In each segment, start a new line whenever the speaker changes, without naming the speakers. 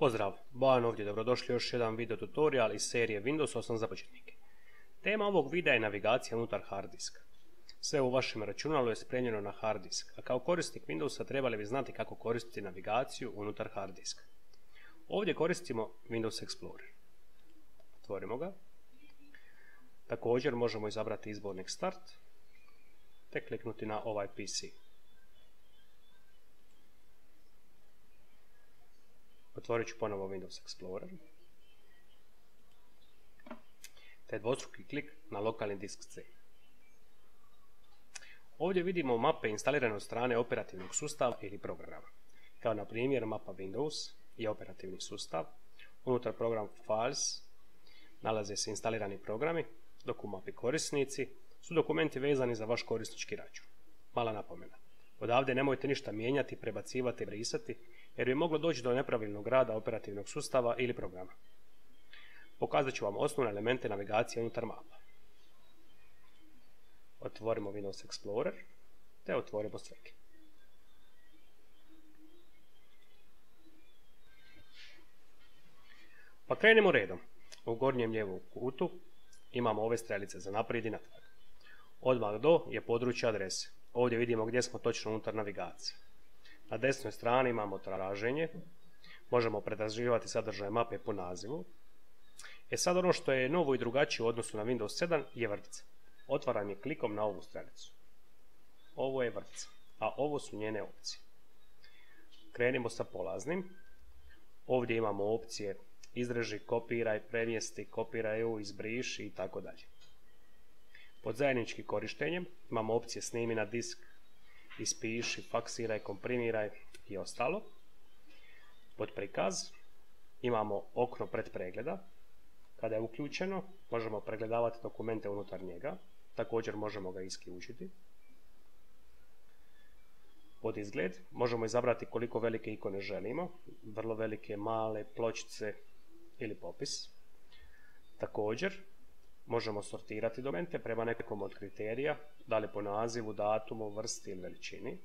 Pozdrav, Bojan ovdje, dobrodošli još jedan video tutorial iz serije Windows 8 za početnike. Tema ovog videa je navigacija unutar hard diska. Sve u vašem računalu je spremljeno na hard disk, a kao korisnik Windowsa trebali bi znati kako koristiti navigaciju unutar hard diska. Ovdje koristimo Windows Explorer. Otvorimo ga. Također možemo izabrati izbornik Start, te kliknuti na ovaj PC. Otvorit ću ponovo Windows Explorer. Te dvostruki klik na lokalni disk C. Ovdje vidimo mape instalirane od strane operativnog sustava ili programa. Kao na primjer mapa Windows i operativni sustav. Unutar program Files nalaze se instalirani programi, dok u mapi korisnici su dokumenti vezani za vaš korisnički račun. Mala napomena. Odavde nemojte ništa mijenjati, prebacivati, brisati, jer bi moglo doći do nepravilnog rada operativnog sustava ili programa. Pokazat ću vam osnovne elemente navigacije unutar mapa. Otvorimo Windows Explorer, te otvorimo streke. Pa krenimo redom. U gornjem lijevom kutu imamo ove strelice za naprijed i natrag. Odmah do je područje adrese. Ovdje vidimo gdje smo točno unutar navigacije. Na desnoj strani imamo traženje. Možemo pretraživati sadržaj mape po nazivu. E sad ono što je novo i drugačije u odnosu na Windows 7 je vrtica. Otvaram je klikom na ovu stranicu. Ovo je vrtica, a ovo su njene opcije. Krenimo sa polaznim. Ovdje imamo opcije izraži, kopiraj, premjesti, kopiraj izbriši i tako dalje. Pod zajedničkim korištenjem imamo opcije snimi na disk, ispiši, faksiraj, komprimiraj i ostalo. Pod prikaz imamo okno predpregleda. Kada je uključeno, možemo pregledavati dokumente unutar njega. Također možemo ga isključiti. Pod izgled možemo izabrati koliko velike ikone želimo. Vrlo velike, male, pločice ili popis. Također možemo sortirati dokumente prema nekom od kriterija, da li po nazivu, datumu, vrsti ili veličini.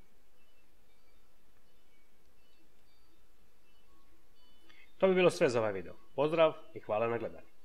To bi bilo sve za ovaj video. Pozdrav i hvala na gledanju.